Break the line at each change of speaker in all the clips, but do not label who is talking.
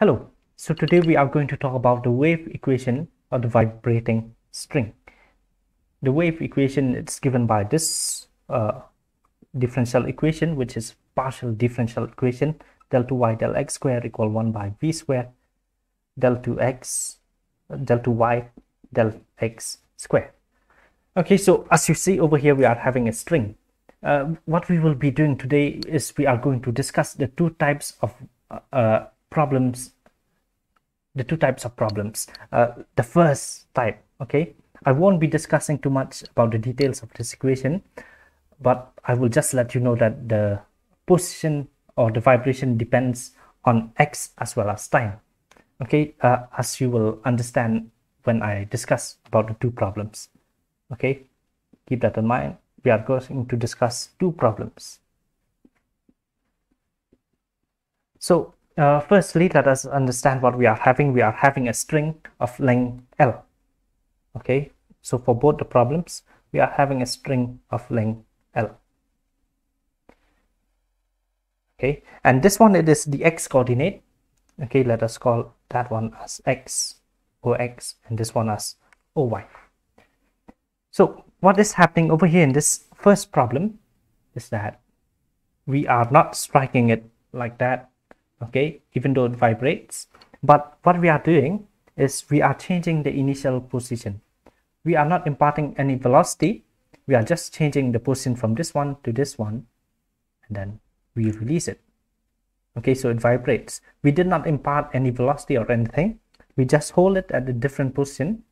Hello, so today we are going to talk about the wave equation of the vibrating string. The wave equation is given by this uh, differential equation which is partial differential equation del 2y del x square equal 1 by v square del 2x del 2y del x square. Okay, so as you see over here we are having a string. Uh, what we will be doing today is we are going to discuss the two types of uh, uh problems the two types of problems. Uh, the first type okay? I won't be discussing too much about the details of this equation but i will just let you know that the position or the vibration depends on x as well as time okay? Uh, as you will understand when i discuss about the two problems okay? Keep that in mind. We are going to discuss two problems. So uh, firstly, let us understand what we are having. We are having a string of length L. Okay, so for both the problems, we are having a string of length L. Okay, and this one it is the x coordinate. Okay, let us call that one as x, ox, and this one as oy. So what is happening over here in this first problem is that we are not striking it like that okay even though it vibrates. But what we are doing is we are changing the initial position. We are not imparting any velocity. We are just changing the position from this one to this one and then we release it. Okay so it vibrates. We did not impart any velocity or anything. We just hold it at a different position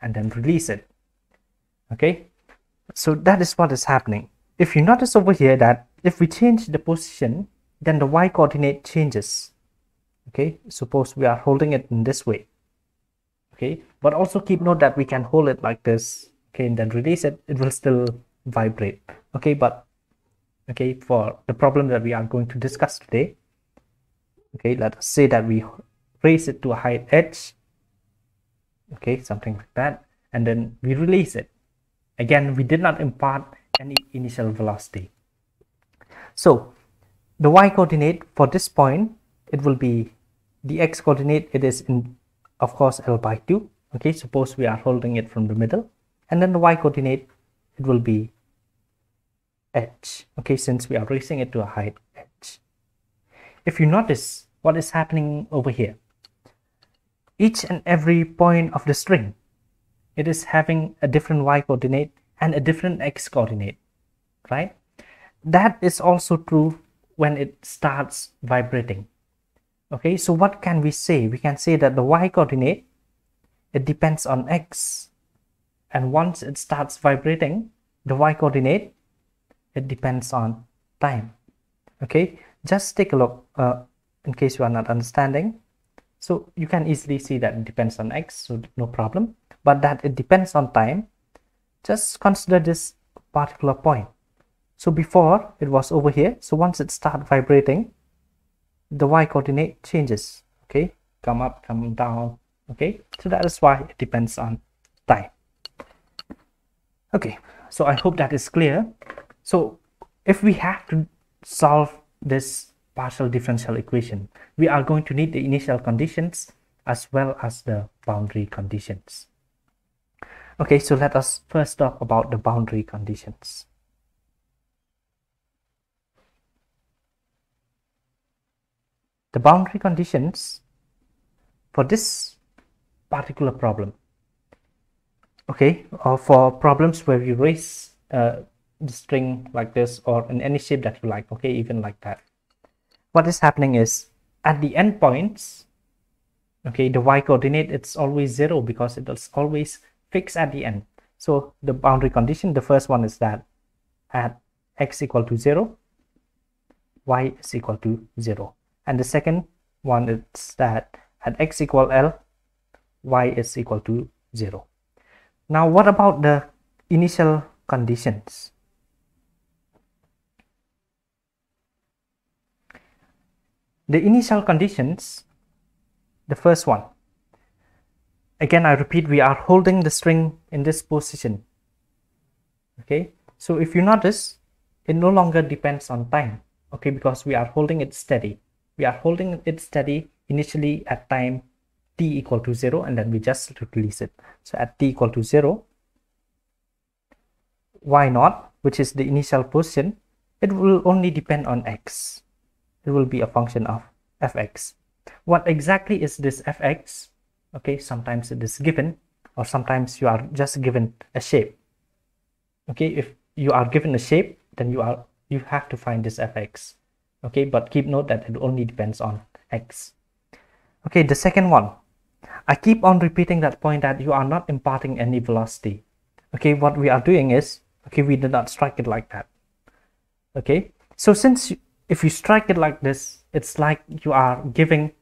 and then release it. Okay so that is what is happening. If you notice over here that if we change the position then the y coordinate changes. Okay suppose we are holding it in this way. Okay but also keep note that we can hold it like this. Okay and then release it it will still vibrate. Okay but okay for the problem that we are going to discuss today okay let us say that we raise it to a height h. Okay something like that. And then we release it. Again we did not impart any initial velocity. So the y coordinate for this point it will be the x coordinate. It is in of course l by 2 okay suppose we are holding it from the middle. And then the y coordinate it will be h. Okay since we are raising it to a height h. If you notice what is happening over here each and every point of the string it is having a different y coordinate and a different x coordinate right? That is also true when it starts vibrating. Okay so what can we say? We can say that the y coordinate it depends on x. And once it starts vibrating the y coordinate it depends on time. Okay just take a look uh, in case you are not understanding. So you can easily see that it depends on x so no problem. But that it depends on time just consider this particular point so before it was over here. So once it start vibrating, the y coordinate changes. Okay, come up, come down. Okay, so that is why it depends on time. Okay, so I hope that is clear. So if we have to solve this partial differential equation, we are going to need the initial conditions as well as the boundary conditions. Okay, so let us first talk about the boundary conditions. The boundary conditions for this particular problem. Okay or for problems where you raise uh, the string like this or in any shape that you like okay even like that. What is happening is at the endpoints okay the y coordinate it's always zero because it is always fixed at the end. So the boundary condition the first one is that at x equal to 0 y is equal to 0 and the second one is that at x equal L y is equal to 0 now what about the initial conditions? The initial conditions the first one. Again I repeat we are holding the string in this position. Okay? So if you notice it no longer depends on time. Okay? Because we are holding it steady we are holding it steady initially at time t equal to 0 and then we just release it. So at t equal to 0 y naught which is the initial position it will only depend on x. It will be a function of fx. What exactly is this fx? Okay sometimes it is given or sometimes you are just given a shape. Okay if you are given a shape then you are you have to find this fx okay but keep note that it only depends on x. Okay the second one. I keep on repeating that point that you are not imparting any velocity. Okay what we are doing is okay we did not strike it like that. Okay so since you, if you strike it like this it's like you are giving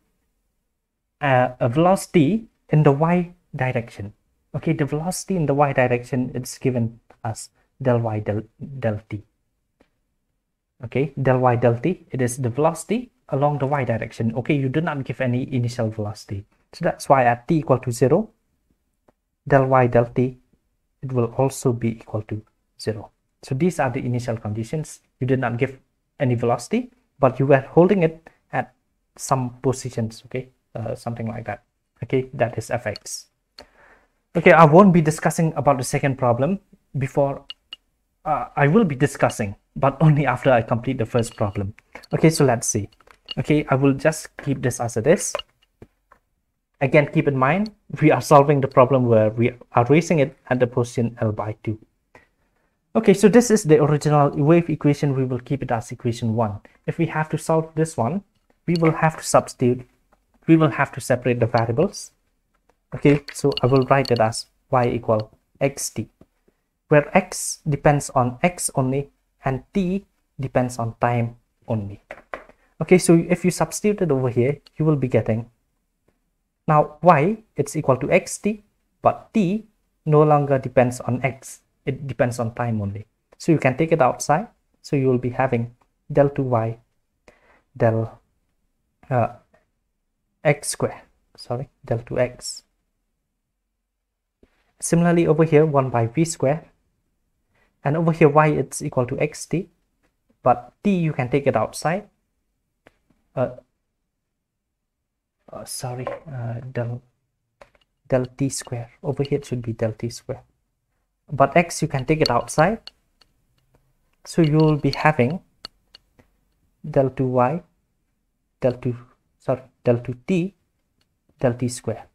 a, a velocity in the y direction. Okay the velocity in the y direction it's given as del y del, del t okay del y del t it is the velocity along the y direction. Okay you do not give any initial velocity. So that's why at t equal to 0 del y del t it will also be equal to 0 so these are the initial conditions. You did not give any velocity but you were holding it at some positions okay? Uh, something like that. Okay that is fx okay i won't be discussing about the second problem before uh, i will be discussing but only after i complete the first problem. Okay so let's see. Okay i will just keep this as it is. Again keep in mind we are solving the problem where we are raising it at the position l by 2 okay so this is the original wave equation. We will keep it as equation 1 if we have to solve this one we will have to substitute we will have to separate the variables. Okay so i will write it as y equal xt where x depends on x only and t depends on time only. Okay so if you substitute it over here you will be getting now y it's equal to xt but t no longer depends on x. It depends on time only. So you can take it outside. So you will be having del 2y del uh, x square. Sorry del 2x similarly over here 1 by v square and over here y it's equal to xt but t you can take it outside. Uh, uh, sorry uh, del del t square. Over here it should be del t square. But x you can take it outside. So you will be having del 2y del 2 sorry del 2t del t square.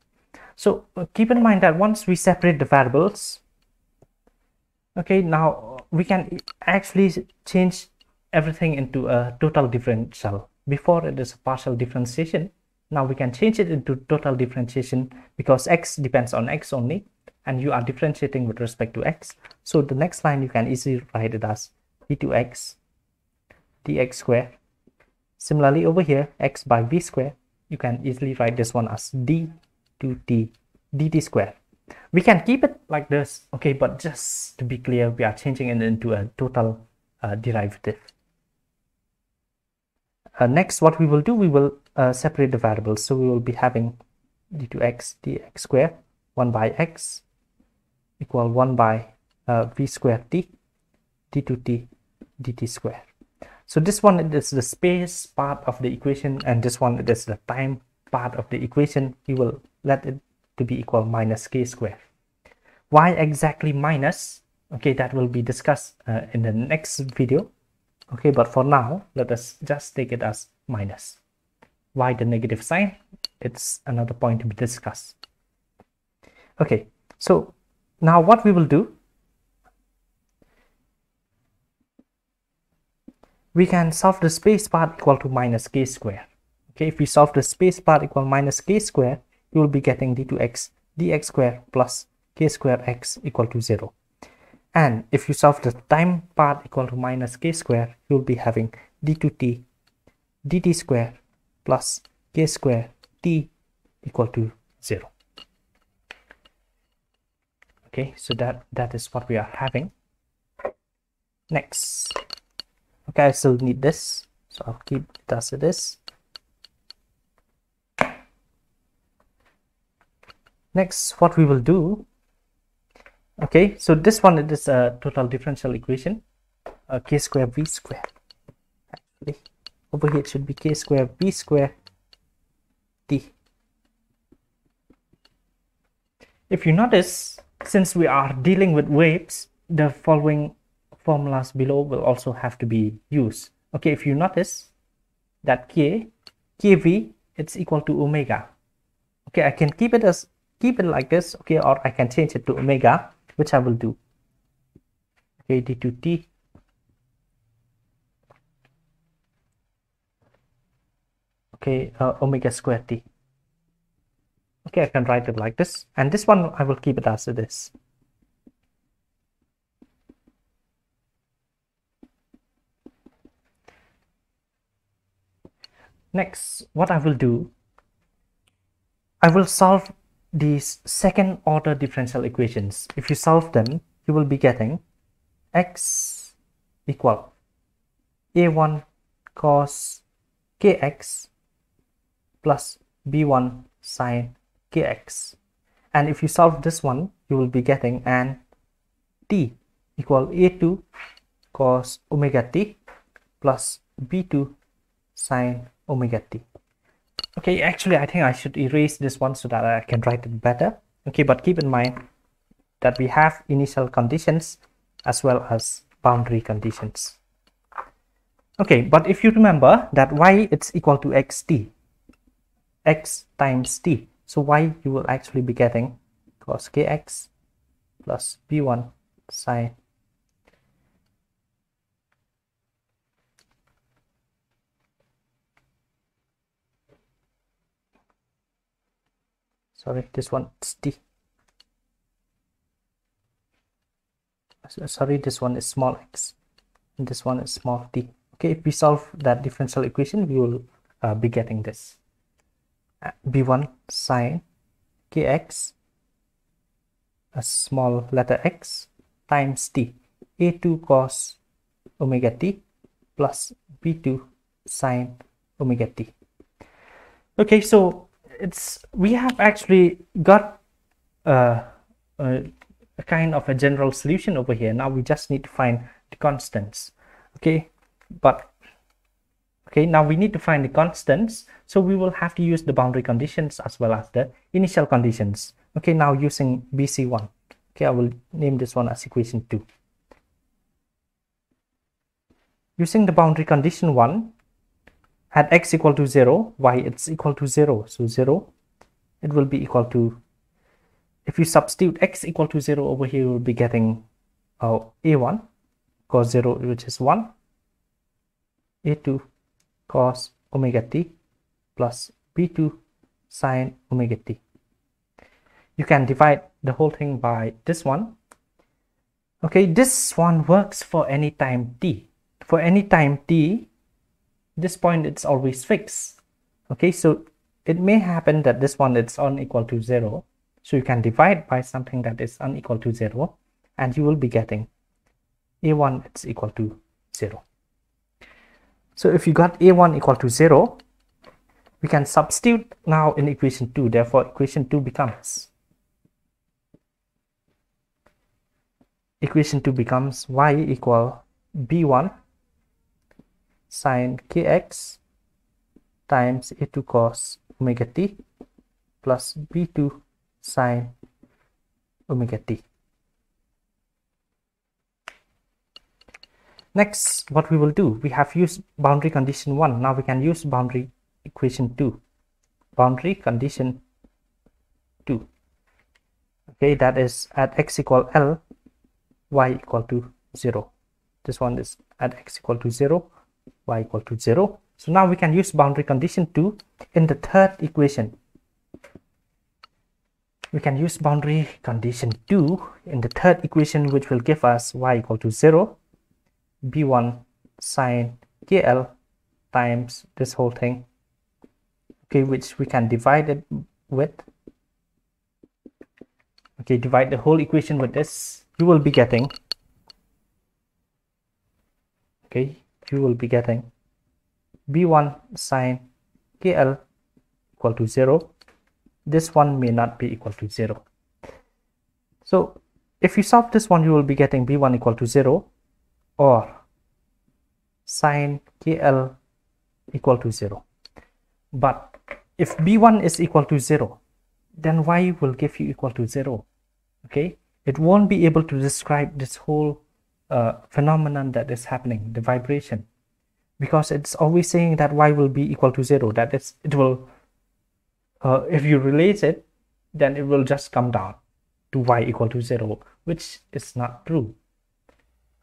So uh, keep in mind that once we separate the variables okay now uh, we can actually change everything into a total differential before it is a partial differentiation now we can change it into total differentiation because x depends on x only and you are differentiating with respect to x. So the next line you can easily write it as d2x dx square. Similarly over here x by v square you can easily write this one as d 2t dt square we can keep it like this okay but just to be clear we are changing it into a total uh, derivative uh, next what we will do we will uh, separate the variables. So we will be having d2x dx square 1 by x equal 1 by uh, v square t d2t dt square. So this one is the space part of the equation and this one is the time part of the equation. We will let it to be equal minus k square. Why exactly minus? Okay that will be discussed uh, in the next video. Okay but for now let us just take it as minus. Why the negative sign? It's another point to be discussed. Okay so now what we will do, we can solve the space part equal to minus k square. Okay, if we solve the space part equal minus k square, you will be getting d2x dx square plus k square x equal to 0. And if you solve the time part equal to minus k square, you will be having d2t dt square plus k square t equal to 0 okay so that that is what we are having. Next. Okay i still need this so i'll keep it as it is next what we will do okay so this one it is a total differential equation uh, k square v square. Actually over here it should be k square v square t. If you notice since we are dealing with waves the following formulas below will also have to be used. Okay if you notice that k kv it's equal to omega. Okay i can keep it as keep it like this okay or i can change it to omega which i will do. Okay d to t. Okay uh, omega square t. Okay i can write it like this and this one i will keep it as it is. Next what i will do i will solve these second order differential equations. If you solve them you will be getting x equal a1 cos kx plus b1 sine kx. And if you solve this one you will be getting an t equal a2 cos omega t plus b2 sine omega t okay actually i think i should erase this one so that i can write it better. Okay but keep in mind that we have initial conditions as well as boundary conditions. Okay but if you remember that y it's equal to xt x times t. So y you will actually be getting cos kx plus b1 sine sorry this one is t sorry this one is small x and this one is small t. Okay if we solve that differential equation we will uh, be getting this. Uh, b1 sine kx a small letter x times t. A2 cos omega t plus b2 sine omega t. Okay so it's we have actually got a, a, a kind of a general solution over here. Now we just need to find the constants. Okay but okay now we need to find the constants. So we will have to use the boundary conditions as well as the initial conditions. Okay now using bc1 okay i will name this one as equation 2 using the boundary condition 1 at x equal to 0 y it's equal to 0 so 0 it will be equal to if you substitute x equal to 0 over here you will be getting uh, a1 cos 0 which is 1 a2 cos omega t plus b2 sine omega t. You can divide the whole thing by this one. Okay this one works for any time t. For any time t this point it's always fixed. Okay so it may happen that this one is unequal to zero. So you can divide by something that is unequal to zero and you will be getting a1 it's equal to zero. So if you got a1 equal to zero we can substitute now in equation 2 therefore equation 2 becomes equation 2 becomes y equal b1 sine kx times a2 cos omega t plus b2 sine omega t. Next, what we will do, we have used boundary condition 1. Now we can use boundary equation 2. Boundary condition 2. Okay, that is at x equal L, y equal to 0. This one is at x equal to 0, y equal to 0. So now we can use boundary condition 2 in the third equation. We can use boundary condition 2 in the third equation which will give us y equal to 0, b1 sine kl times this whole thing, okay, which we can divide it with. Okay, divide the whole equation with this, you will be getting, okay, you will be getting b1 sine kl equal to 0 this one may not be equal to 0 so if you solve this one you will be getting b1 equal to 0 or sine kl equal to 0 but if b1 is equal to 0 then y will give you equal to 0 okay? It won't be able to describe this whole uh, phenomenon that is happening the vibration. Because it's always saying that y will be equal to 0 that is it will uh, if you relate it then it will just come down to y equal to 0 which is not true.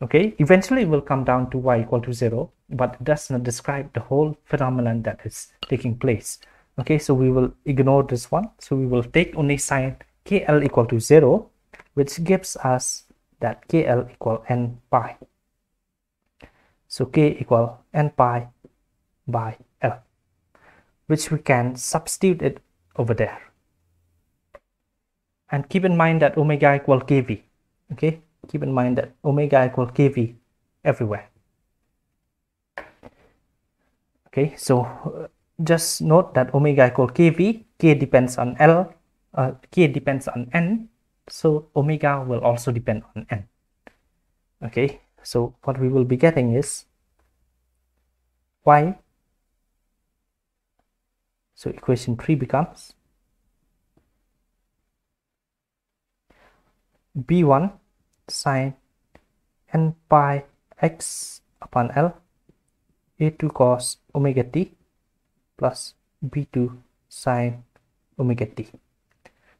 Okay? Eventually it will come down to y equal to 0 but it does not describe the whole phenomenon that is taking place. Okay? So we will ignore this one. So we will take only sine kl equal to 0 which gives us that kl equal n pi. So k equal n pi by l which we can substitute it over there. And keep in mind that omega equal kv okay? Keep in mind that omega equal kv everywhere. Okay so uh, just note that omega equal kv k depends on l uh, k depends on n so omega will also depend on n okay so what we will be getting is y so equation 3 becomes b1 sine n pi x upon L a2 cos omega t plus b2 sine omega t.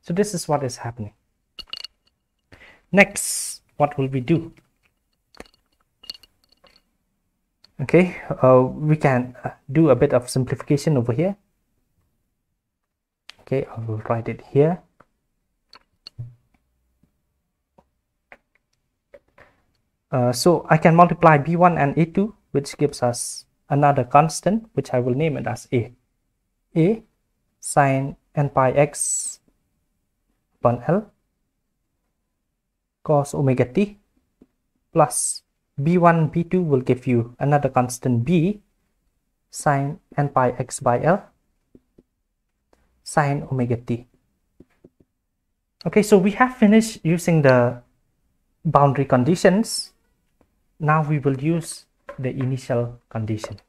So this is what is happening. Next, what will we do? Okay, uh, we can uh, do a bit of simplification over here. Okay, I will write it here. Uh, so I can multiply b1 and a2 which gives us another constant which I will name it as a. a sine n pi x upon L cos omega t plus b1 b2 will give you another constant b sine n pi x by L sine omega t. Okay, so we have finished using the boundary conditions. Now we will use the initial condition.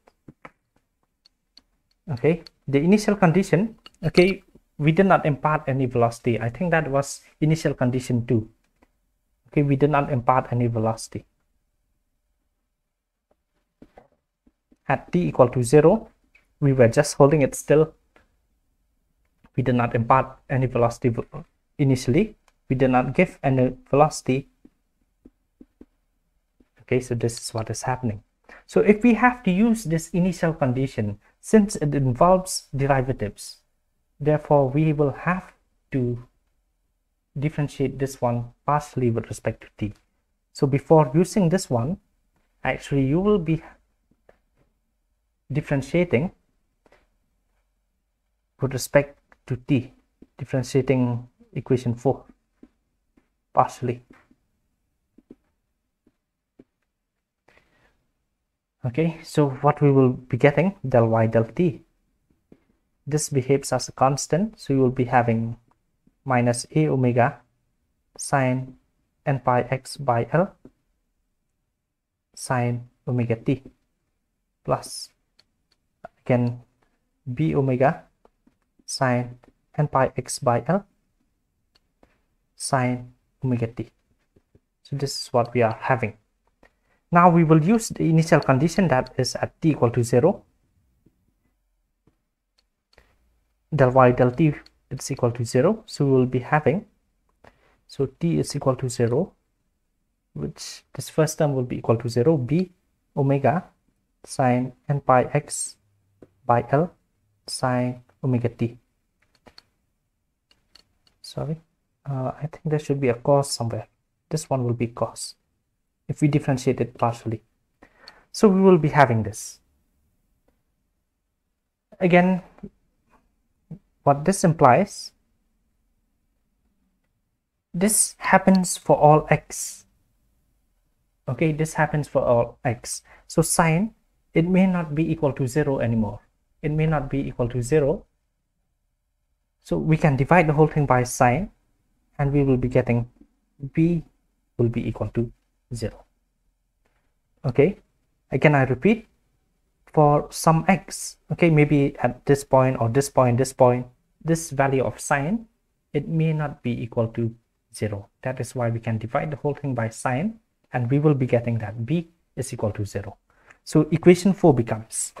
Okay the initial condition okay we did not impart any velocity. I think that was initial condition 2 okay we did not impart any velocity. At t equal to 0 we were just holding it still. We did not impart any velocity initially. We did not give any velocity. Okay so this is what is happening. So if we have to use this initial condition since it involves derivatives therefore we will have to differentiate this one partially with respect to t. So before using this one actually you will be differentiating with respect to t differentiating equation 4 partially. Okay so what we will be getting del y del t. This behaves as a constant so you will be having minus a omega sine n pi x by l sine omega t plus again b omega sine n pi x by l sine omega t so this is what we are having now we will use the initial condition that is at t equal to 0. Del y del t is equal to 0. So we will be having, so t is equal to 0, which this first term will be equal to 0, b omega sine n pi x by L sine omega t. Sorry, uh, I think there should be a cos somewhere. This one will be cos if we differentiate it partially. So we will be having this. Again, what this implies, this happens for all x. Okay, this happens for all x. So sine, it may not be equal to 0 anymore. It may not be equal to 0. So we can divide the whole thing by sine and we will be getting b will be equal to 0 okay again i repeat for some x okay maybe at this point or this point this point this value of sine it may not be equal to 0 that is why we can divide the whole thing by sine and we will be getting that b is equal to 0 so equation 4 becomes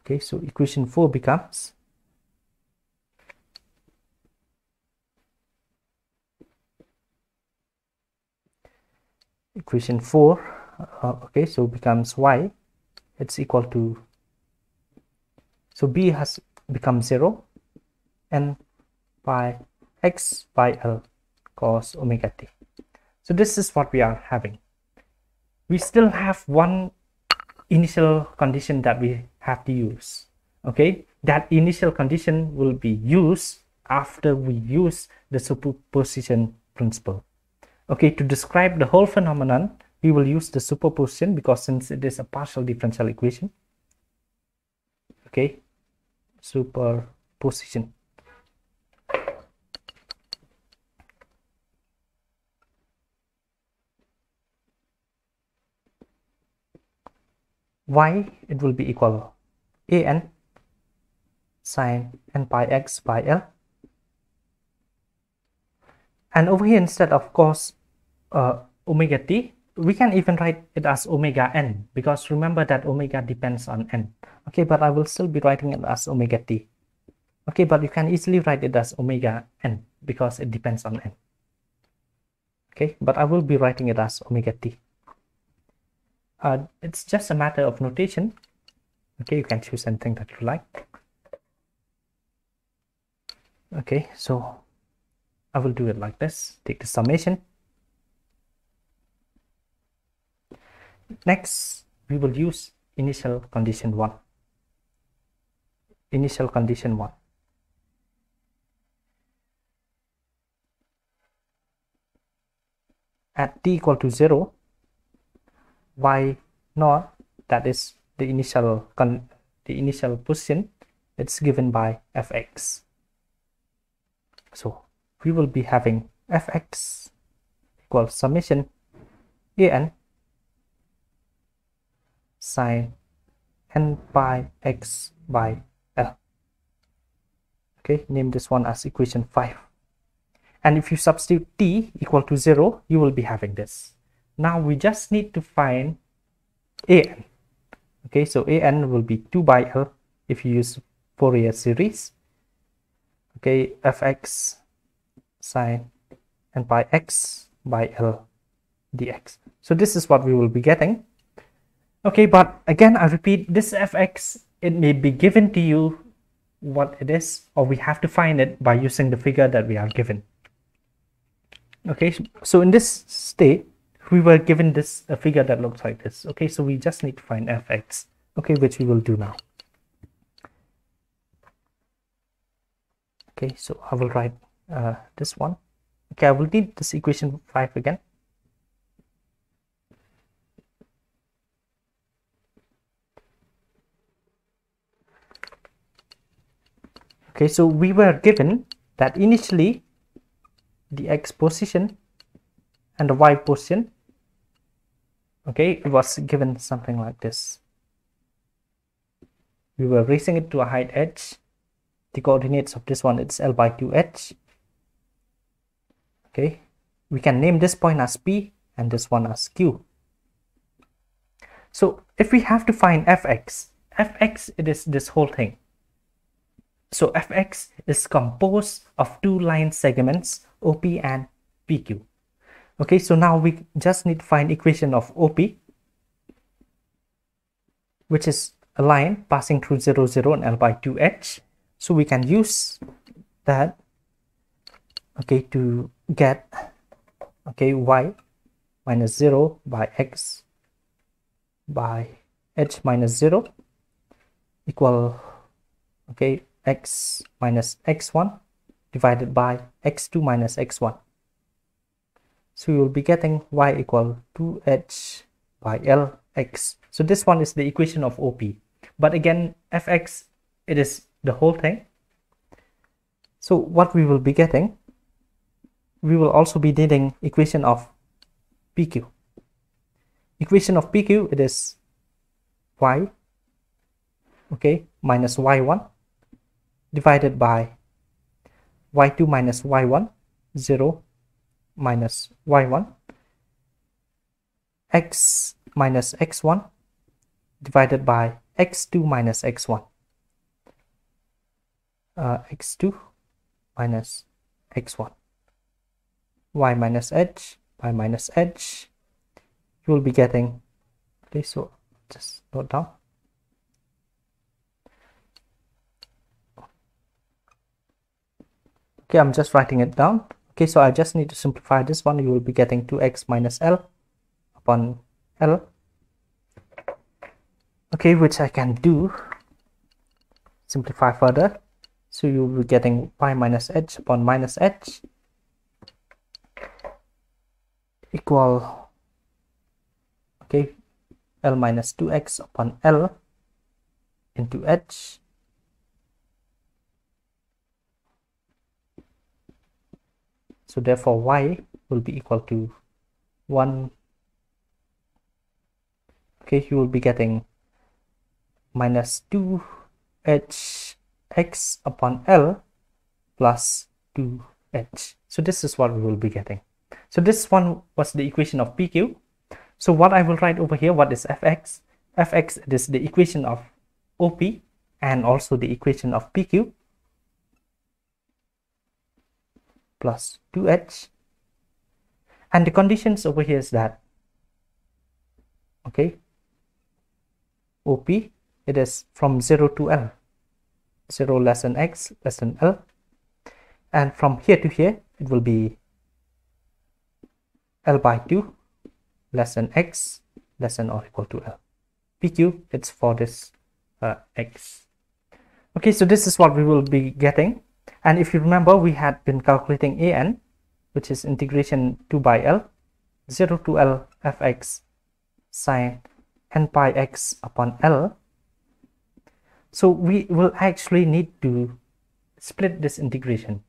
okay so equation 4 becomes equation 4 uh, okay so becomes y it's equal to so b has become 0 and by x by l cos omega t. So this is what we are having. We still have one initial condition that we have to use okay? That initial condition will be used after we use the superposition principle okay? To describe the whole phenomenon we will use the superposition because since it is a partial differential equation okay superposition y it will be equal an sine n pi x by l. And over here instead of cos uh, omega t we can even write it as omega n because remember that omega depends on n. Okay but i will still be writing it as omega t. Okay but you can easily write it as omega n because it depends on n. Okay but i will be writing it as omega t. Uh, it's just a matter of notation. Okay you can choose anything that you like. Okay so i will do it like this. Take the summation Next, we will use initial condition 1. Initial condition 1. At t equal to 0, y naught, that is the initial con the initial position, it's given by fx. So we will be having fx equals summation an sine n pi x by l. Okay name this one as equation 5 and if you substitute t equal to 0 you will be having this. Now we just need to find an okay so an will be 2 by l if you use Fourier series. Okay fx sine n pi x by l dx so this is what we will be getting Okay, but again, I repeat, this fx, it may be given to you what it is, or we have to find it by using the figure that we are given. Okay, so in this state, we were given this a figure that looks like this. Okay, so we just need to find fx, okay, which we will do now. Okay, so I will write uh, this one. Okay, I will need this equation 5 again. Okay so we were given that initially the x position and the y position okay it was given something like this. We were raising it to a height h. The coordinates of this one is l by 2h okay we can name this point as p and this one as q. So if we have to find fx fx it is this whole thing so fx is composed of two line segments OP and PQ. Okay, so now we just need to find equation of OP which is a line passing through 0, 0 and L by 2h. So we can use that okay to get okay y minus 0 by x by h minus 0 equal okay x minus x1 divided by x2 minus x1. So you will be getting y equal 2h by lx. So this one is the equation of OP. But again, fx, it is the whole thing. So what we will be getting, we will also be needing equation of PQ. Equation of PQ, it is y okay minus y1 divided by y2 minus y1 0 minus y1 x minus x1 divided by x2 minus x1 uh, x2 minus x1 y minus h y minus h you will be getting okay so just note down okay i'm just writing it down. Okay so i just need to simplify this one. You will be getting 2x minus l upon l. Okay which i can do. Simplify further. So you will be getting y minus h upon minus h equal okay l minus 2x upon l into h so therefore y will be equal to 1 okay you will be getting minus 2 h x upon l plus 2h so this is what we will be getting. So this one was the equation of pq so what i will write over here what is fx fx is the equation of op and also the equation of pq plus 2h and the conditions over here is that okay op it is from 0 to l. 0 less than x less than l. And from here to here it will be l by 2 less than x less than or equal to l. Pq it's for this uh, x. Okay so this is what we will be getting and if you remember, we had been calculating an, which is integration 2 by L, 0 to L fx sine n pi x upon L. So we will actually need to split this integration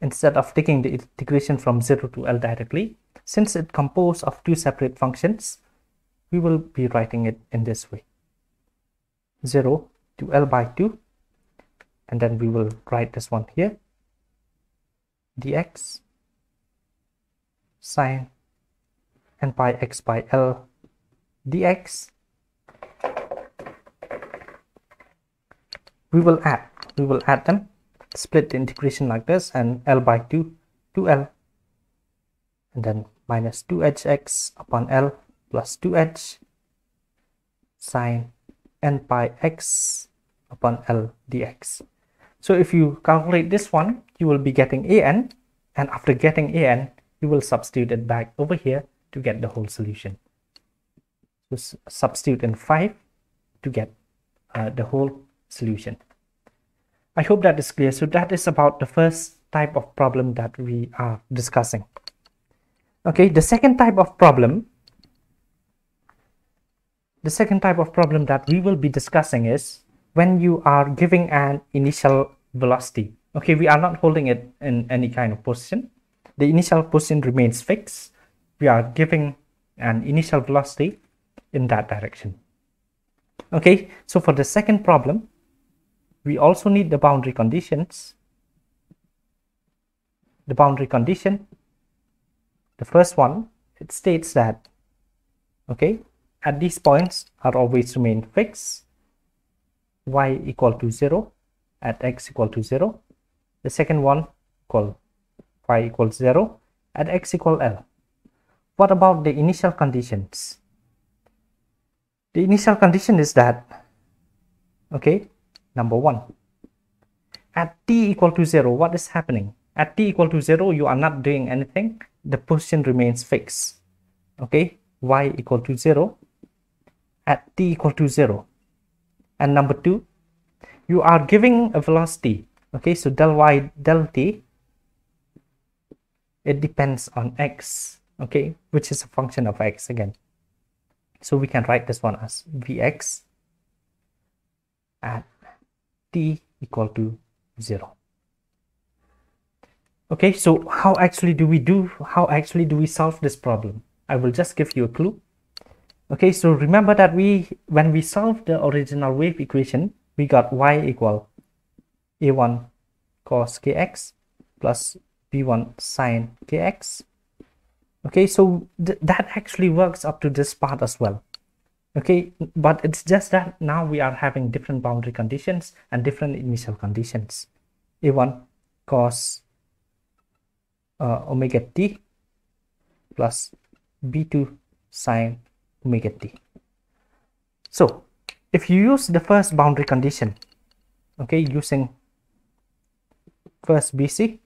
instead of taking the integration from 0 to L directly. Since it composed of two separate functions, we will be writing it in this way. 0 to L by 2 and then we will write this one here. dx sine n pi x by l dx. We will add we will add them split the integration like this and l by 2 2l and then minus 2hx upon l plus 2h sine n pi x upon l dx so if you calculate this one, you will be getting an, and after getting an, you will substitute it back over here to get the whole solution. So substitute in 5 to get uh, the whole solution. I hope that is clear. So that is about the first type of problem that we are discussing. Okay, the second type of problem, the second type of problem that we will be discussing is when you are giving an initial velocity. Okay, we are not holding it in any kind of position. The initial position remains fixed. We are giving an initial velocity in that direction. Okay, so for the second problem, we also need the boundary conditions. The boundary condition, the first one, it states that, okay, at these points are always remain fixed, y equal to 0, at x equal to 0 the second one equal y equals 0 at x equal l. What about the initial conditions? The initial condition is that okay number one at t equal to 0 what is happening? At t equal to 0 you are not doing anything. The position remains fixed okay? Y equal to 0 at t equal to 0 and number two you are giving a velocity okay? So del y del t it depends on x okay? Which is a function of x again. So we can write this one as vx at t equal to 0 okay so how actually do we do how actually do we solve this problem? I will just give you a clue. Okay so remember that we when we solve the original wave equation we got y equal a1 cos kx plus b1 sine kx. Okay so th that actually works up to this part as well. Okay but it's just that now we are having different boundary conditions and different initial conditions. a1 cos uh, omega t plus b2 sine omega t. So if you use the first boundary condition okay using first bc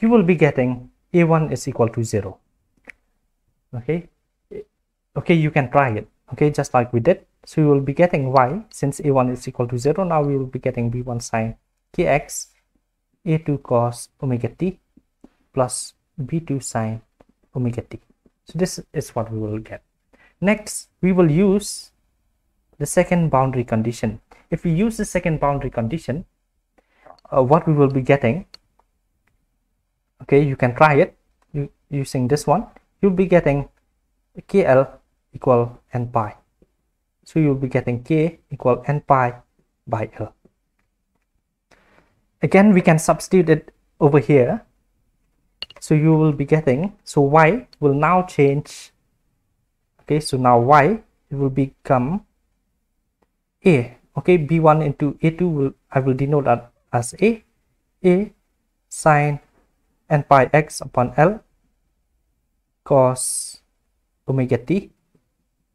you will be getting a1 is equal to 0 okay? Okay you can try it. Okay just like we did. So you will be getting y since a1 is equal to 0 now we will be getting b1 sine kx a2 cos omega t plus b2 sine omega t. So this is what we will get. Next we will use the second boundary condition. If we use the second boundary condition uh, what we will be getting okay you can try it using this one you'll be getting kl equal n pi. So you'll be getting k equal n pi by l. Again we can substitute it over here. So you will be getting so y will now change okay so now y will become a okay b1 into a2 will i will denote that as a a sine n pi x upon L cos omega t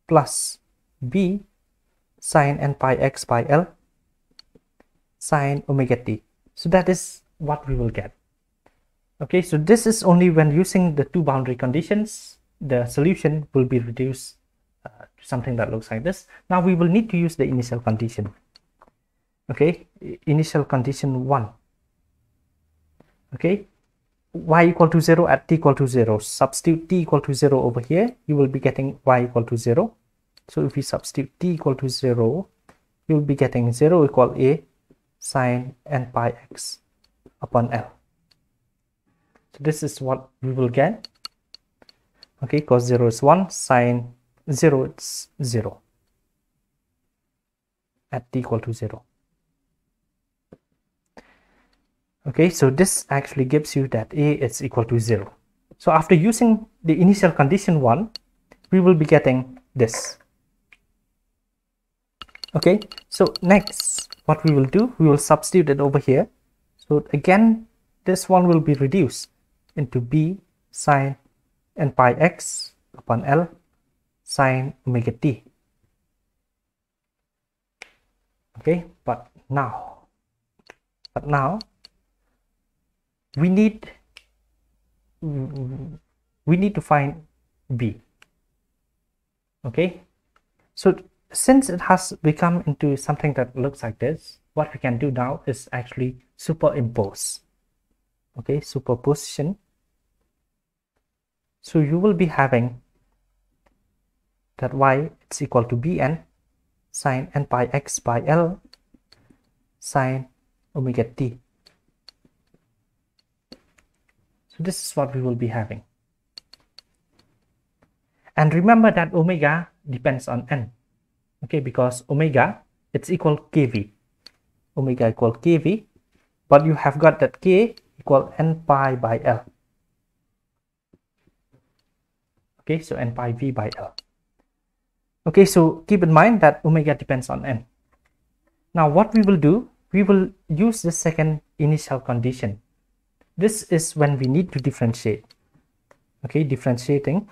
plus b sine n pi x by L sine omega t. So that is what we will get. Okay, so this is only when using the two boundary conditions, the solution will be reduced something that looks like this. Now we will need to use the initial condition. Okay, initial condition 1. Okay, y equal to 0 at t equal to 0 substitute t equal to 0 over here you will be getting y equal to 0 so if we substitute t equal to 0 you will be getting 0 equal a sine n pi x upon l. So this is what we will get. Okay? Cos 0 is 1 sine 0 is 0 at t equal to 0 okay so this actually gives you that a is equal to 0 so after using the initial condition 1 we will be getting this. Okay so next what we will do we will substitute it over here. So again this one will be reduced into b sine n pi x upon l sine omega t okay but now but now we need we need to find b. Okay so since it has become into something that looks like this what we can do now is actually superimpose. Okay superposition. So you will be having that y is equal to bn sine n pi x by l sine omega t So this is what we will be having. And remember that omega depends on n. Okay, because omega it's equal kv. Omega equal kv, but you have got that k equal n pi by l. Okay, so n pi v by l. Okay, so keep in mind that omega depends on n. Now what we will do, we will use the second initial condition. This is when we need to differentiate. Okay differentiating.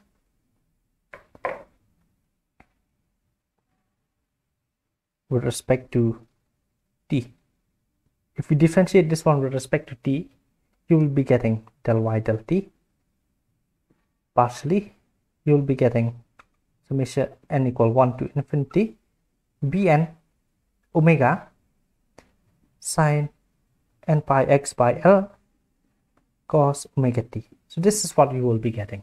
With respect to t. If we differentiate this one with respect to t you will be getting del y del t. Partially you will be getting summation n equal 1 to infinity bn omega sine n pi x by l cos omega t. So this is what you will be getting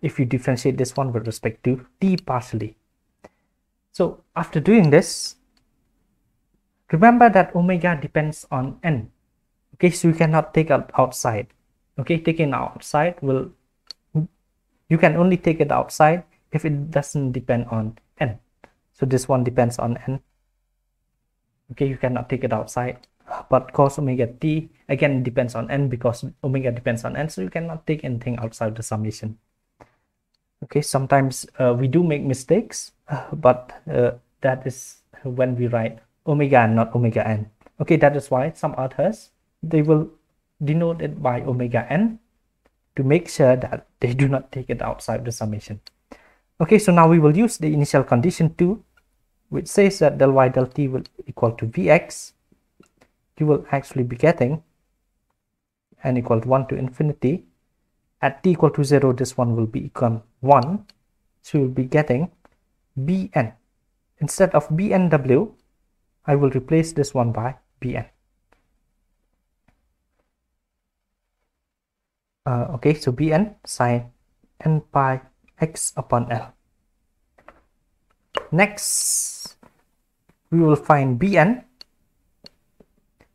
if you differentiate this one with respect to t partially. So after doing this, remember that omega depends on n. Okay, so you cannot take it outside. Okay, taking outside will you can only take it outside if it doesn't depend on n. So this one depends on n. Okay you cannot take it outside but cos omega t again depends on n because omega depends on n so you cannot take anything outside the summation. Okay sometimes uh, we do make mistakes but uh, that is when we write omega and not omega n. Okay that is why some authors they will denote it by omega n to make sure that they do not take it outside the summation okay so now we will use the initial condition 2 which says that del y del t will equal to vx. You will actually be getting n equal to 1 to infinity. At t equal to 0 this one will be equal 1 so you'll be getting bn. Instead of bnw i will replace this one by bn. Uh, okay so bn sine n pi x upon l. Next we will find bn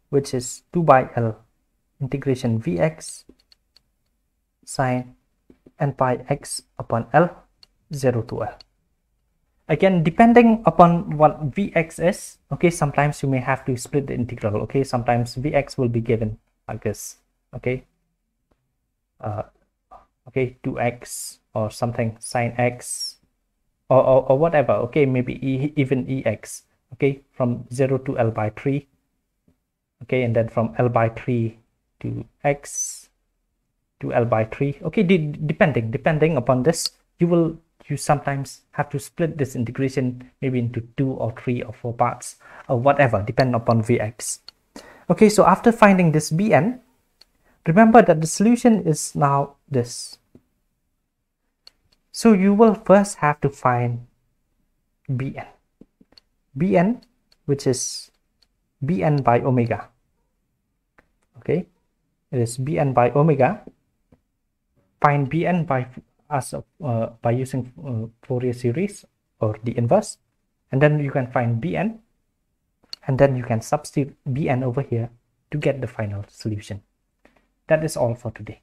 which is 2 by l integration vx sine n pi x upon l 0 to l. Again depending upon what vx is okay sometimes you may have to split the integral okay? Sometimes vx will be given like this okay? Uh, okay 2x or something sine x or, or, or whatever okay? Maybe e, even ex okay? From 0 to l by 3 okay? And then from l by 3 to x to L by 3 okay? De depending depending upon this you will you sometimes have to split this integration maybe into two or three or four parts or whatever depending upon Vx. Okay so after finding this Bn remember that the solution is now this so you will first have to find Bn. Bn which is Bn by omega. Okay? It is Bn by omega. Find bn by as uh, by using uh, Fourier series or the inverse. And then you can find bn. And then you can substitute bn over here to get the final solution. That is all for today